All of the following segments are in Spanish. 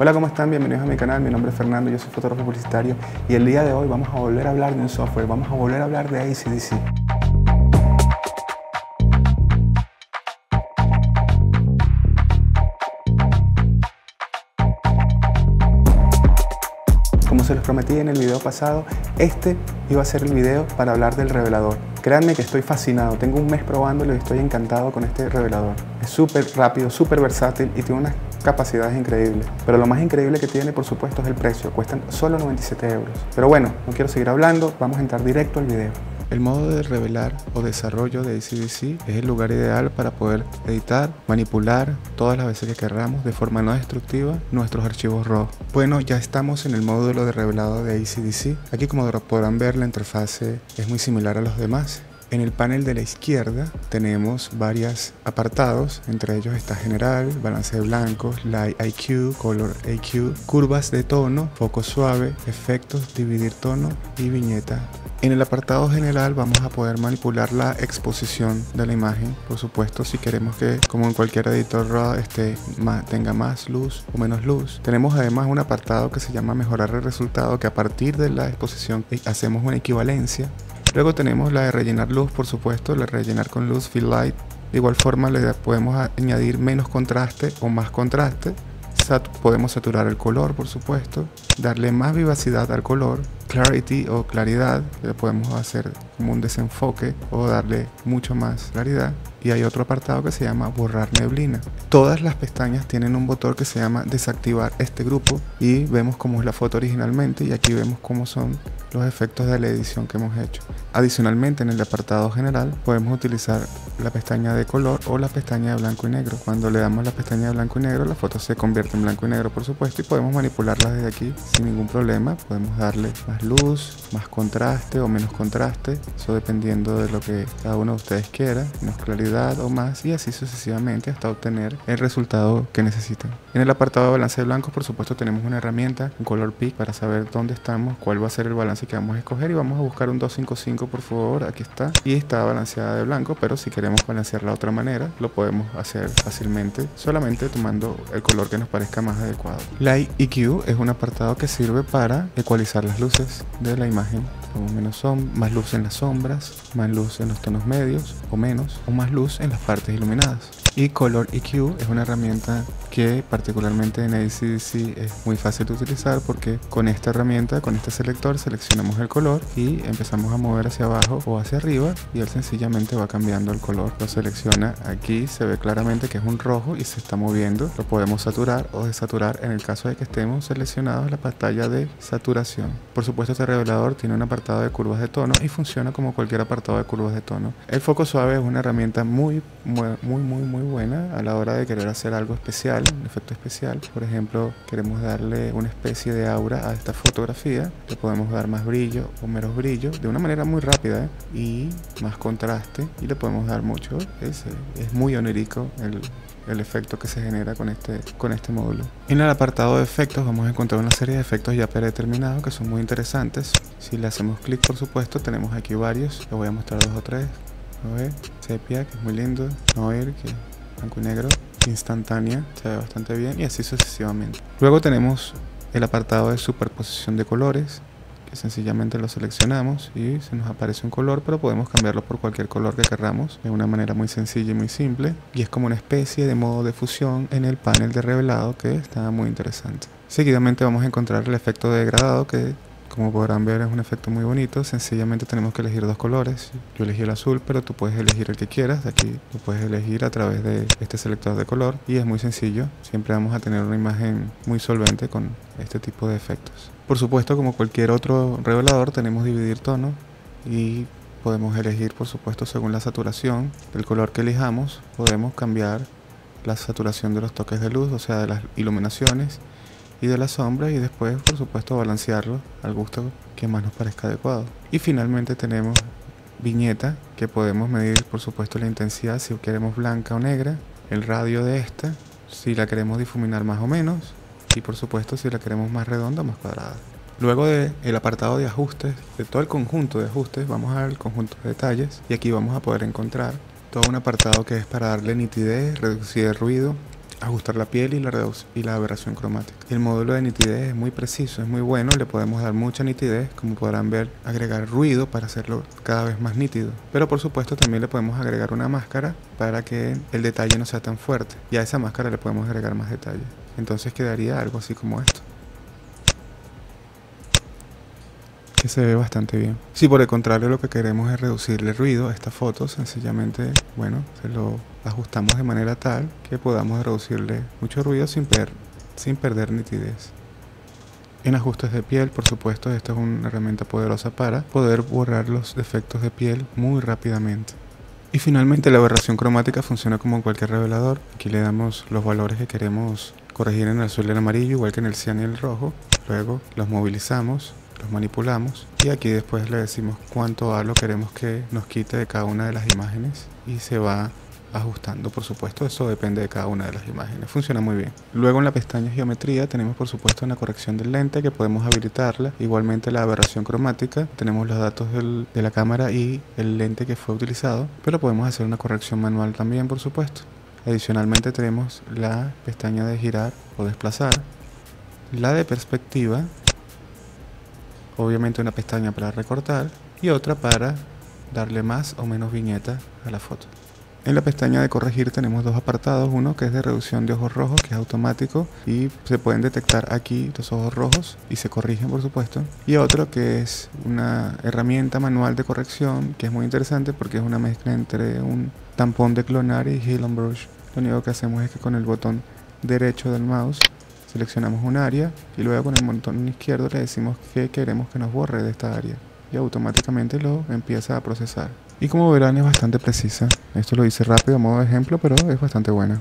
Hola, ¿cómo están? Bienvenidos a mi canal. Mi nombre es Fernando, yo soy fotógrafo publicitario y el día de hoy vamos a volver a hablar de un software, vamos a volver a hablar de ACDC. Como se los prometí en el video pasado, este iba a ser el video para hablar del revelador. Créanme que estoy fascinado, tengo un mes probándolo y estoy encantado con este revelador. Es súper rápido, súper versátil y tiene unas capacidades increíbles. Pero lo más increíble que tiene, por supuesto, es el precio. Cuestan solo 97 euros. Pero bueno, no quiero seguir hablando, vamos a entrar directo al video. El modo de revelar o desarrollo de ACDC es el lugar ideal para poder editar, manipular todas las veces que queramos de forma no destructiva nuestros archivos RAW. Bueno, ya estamos en el módulo de revelado de ACDC. Aquí como podrán ver la interfase es muy similar a los demás. En el panel de la izquierda tenemos varios apartados, entre ellos está general, balance de blancos, light IQ, color IQ, curvas de tono, foco suave, efectos, dividir tono y viñeta. En el apartado general vamos a poder manipular la exposición de la imagen, por supuesto si queremos que como en cualquier editor RAW este, tenga más luz o menos luz. Tenemos además un apartado que se llama mejorar el resultado que a partir de la exposición hacemos una equivalencia Luego tenemos la de rellenar luz, por supuesto, la de rellenar con luz, fill light. De igual forma le podemos añadir menos contraste o más contraste. podemos saturar el color, por supuesto, darle más vivacidad al color, clarity o claridad, le podemos hacer como un desenfoque o darle mucho más claridad y hay otro apartado que se llama borrar neblina. Todas las pestañas tienen un botón que se llama desactivar este grupo y vemos cómo es la foto originalmente y aquí vemos cómo son los efectos de la edición que hemos hecho. Adicionalmente en el apartado general podemos utilizar la pestaña de color o la pestaña de blanco y negro. Cuando le damos la pestaña de blanco y negro la foto se convierte en blanco y negro por supuesto y podemos manipularla desde aquí sin ningún problema. Podemos darle más luz, más contraste o menos contraste, eso dependiendo de lo que cada uno de ustedes quiera, más claridad o más y así sucesivamente hasta obtener el resultado que necesiten. En el apartado de balance de blancos por supuesto tenemos una herramienta, un color pick para saber dónde estamos, cuál va a ser el balance que vamos a escoger y vamos a buscar un 255 por favor, aquí está y está balanceada de blanco, pero si queremos balancearla de otra manera lo podemos hacer fácilmente solamente tomando el color que nos parezca más adecuado. Light EQ es un apartado que sirve para ecualizar las luces de la imagen menos son, más luz en las sombras, más luz en los tonos medios o menos, o más luz en las partes iluminadas. Y Color EQ es una herramienta que particularmente en ACDC es muy fácil de utilizar porque con esta herramienta, con este selector, seleccionamos el color y empezamos a mover hacia abajo o hacia arriba y él sencillamente va cambiando el color. Lo selecciona aquí, se ve claramente que es un rojo y se está moviendo. Lo podemos saturar o desaturar en el caso de que estemos seleccionados la pantalla de saturación. Por supuesto este revelador tiene un apartado de curvas de tono y funciona como cualquier apartado de curvas de tono. El foco suave es una herramienta muy, muy, muy, muy, buena a la hora de querer hacer algo especial, un efecto especial. Por ejemplo, queremos darle una especie de aura a esta fotografía, le podemos dar más brillo o menos brillo de una manera muy rápida ¿eh? y más contraste y le podemos dar mucho. Es, es muy onérico el, el efecto que se genera con este, con este módulo. En el apartado de efectos vamos a encontrar una serie de efectos ya predeterminados que son muy interesantes. Si le hacemos clic por supuesto tenemos aquí varios, les voy a mostrar dos o tres. A ver, sepia que es muy lindo, noir que blanco y negro, instantánea, se ve bastante bien y así sucesivamente. Luego tenemos el apartado de superposición de colores, sencillamente lo seleccionamos y se nos aparece un color, pero podemos cambiarlo por cualquier color que queramos de una manera muy sencilla y muy simple. Y es como una especie de modo de fusión en el panel de revelado que está muy interesante. Seguidamente vamos a encontrar el efecto de degradado que como podrán ver es un efecto muy bonito, sencillamente tenemos que elegir dos colores. Yo elegí el azul, pero tú puedes elegir el que quieras. Aquí lo puedes elegir a través de este selector de color y es muy sencillo. Siempre vamos a tener una imagen muy solvente con este tipo de efectos. Por supuesto, como cualquier otro revelador, tenemos dividir tono y podemos elegir, por supuesto, según la saturación del color que elijamos, podemos cambiar la saturación de los toques de luz, o sea, de las iluminaciones y de la sombra y después por supuesto balancearlo al gusto que más nos parezca adecuado. Y finalmente tenemos viñeta que podemos medir por supuesto la intensidad si queremos blanca o negra, el radio de esta, si la queremos difuminar más o menos y por supuesto si la queremos más redonda o más cuadrada. Luego del el apartado de ajustes, de todo el conjunto de ajustes, vamos al conjunto de detalles y aquí vamos a poder encontrar todo un apartado que es para darle nitidez, reducir el ruido, ajustar la piel y la, y la aberración cromática. El módulo de nitidez es muy preciso, es muy bueno, le podemos dar mucha nitidez, como podrán ver, agregar ruido para hacerlo cada vez más nítido. Pero por supuesto también le podemos agregar una máscara para que el detalle no sea tan fuerte. Y a esa máscara le podemos agregar más detalle. Entonces quedaría algo así como esto. Que se ve bastante bien. Si por el contrario lo que queremos es reducirle ruido a esta foto, sencillamente, bueno, se lo ajustamos de manera tal que podamos reducirle mucho ruido sin, sin perder nitidez. En ajustes de piel, por supuesto, esta es una herramienta poderosa para poder borrar los defectos de piel muy rápidamente. Y finalmente la aberración cromática funciona como en cualquier revelador. Aquí le damos los valores que queremos corregir en el azul y el amarillo, igual que en el cian y el rojo. Luego los movilizamos los manipulamos y aquí después le decimos cuánto halo queremos que nos quite de cada una de las imágenes y se va ajustando por supuesto eso depende de cada una de las imágenes funciona muy bien. Luego en la pestaña geometría tenemos por supuesto una corrección del lente que podemos habilitarla igualmente la aberración cromática tenemos los datos de la cámara y el lente que fue utilizado pero podemos hacer una corrección manual también por supuesto. Adicionalmente tenemos la pestaña de girar o desplazar la de perspectiva obviamente una pestaña para recortar y otra para darle más o menos viñeta a la foto. En la pestaña de corregir tenemos dos apartados, uno que es de reducción de ojos rojos, que es automático y se pueden detectar aquí los ojos rojos y se corrigen por supuesto. Y otro que es una herramienta manual de corrección que es muy interesante porque es una mezcla entre un tampón de clonar y Heal Brush. Lo único que hacemos es que con el botón derecho del mouse Seleccionamos un área y luego con el botón izquierdo le decimos que queremos que nos borre de esta área y automáticamente lo empieza a procesar. Y como verán es bastante precisa. Esto lo hice rápido a modo de ejemplo, pero es bastante buena.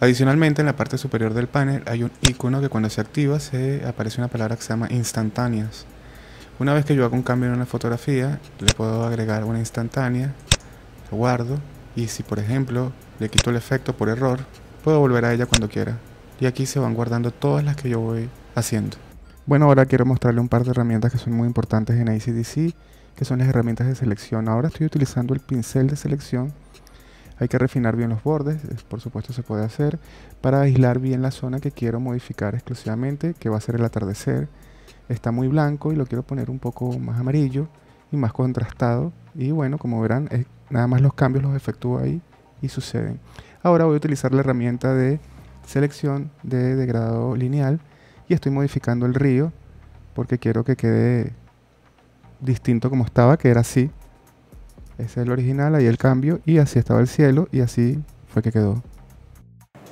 Adicionalmente en la parte superior del panel hay un icono que cuando se activa se aparece una palabra que se llama instantáneas. Una vez que yo hago un cambio en una fotografía, le puedo agregar una instantánea, lo guardo y si por ejemplo le quito el efecto por error, puedo volver a ella cuando quiera y aquí se van guardando todas las que yo voy haciendo. Bueno, ahora quiero mostrarle un par de herramientas que son muy importantes en ACDC, que son las herramientas de selección. Ahora estoy utilizando el pincel de selección. Hay que refinar bien los bordes, por supuesto se puede hacer, para aislar bien la zona que quiero modificar exclusivamente, que va a ser el atardecer. Está muy blanco y lo quiero poner un poco más amarillo y más contrastado. Y bueno, como verán, nada más los cambios los efectúo ahí y suceden. Ahora voy a utilizar la herramienta de selección de degradado lineal y estoy modificando el río porque quiero que quede distinto como estaba, que era así. Ese es el original, ahí el cambio y así estaba el cielo y así fue que quedó.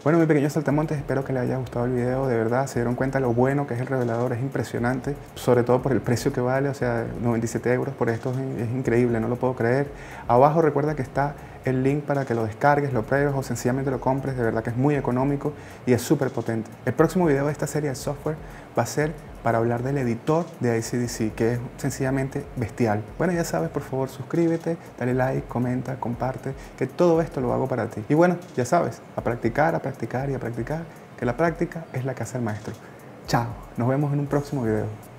Bueno, mi pequeño saltamontes, espero que les haya gustado el video. De verdad, se dieron cuenta lo bueno que es el revelador, es impresionante, sobre todo por el precio que vale, o sea, 97 euros por esto es, es increíble, no lo puedo creer. Abajo recuerda que está el link para que lo descargues, lo pruebes o sencillamente lo compres, de verdad que es muy económico y es súper potente. El próximo video de esta serie de software va a ser para hablar del editor de ICDC, que es sencillamente bestial. Bueno, ya sabes, por favor, suscríbete, dale like, comenta, comparte, que todo esto lo hago para ti. Y bueno, ya sabes, a practicar, a practicar y a practicar, que la práctica es la que hace el maestro. Chao, nos vemos en un próximo video.